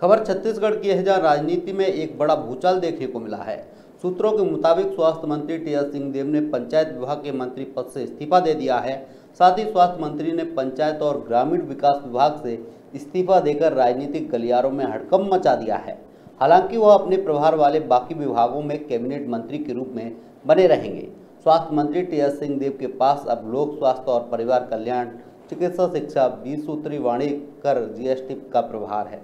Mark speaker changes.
Speaker 1: खबर छत्तीसगढ़ की है जहाँ राजनीति में एक बड़ा भूचाल देखने को मिला है, सूत्रों के मुताबिक स्वास्थ्य मंत्री टी एस सिंहदेव ने पंचायत विभाग के मंत्री पद से इस्तीफा दे दिया है। साथ ही स्वास्थ्य मंत्री ने पंचायत और ग्रामीण विकास विभाग से इस्तीफा देकर राजनीतिक गलियारों में हड़कम मचा दिया है। हालाँकि वह अपने प्रभार वाले बाकी विभागों में कैबिनेट मंत्री के रूप में बने रहेंगे। स्वास्थ्य मंत्री टी एस सिंहदेव के पास अब लोक स्वास्थ्य और परिवार कल्याण, चिकित्सा शिक्षा, बीस सूत्री वाणिज्य कर जीएसटी का प्रभार है।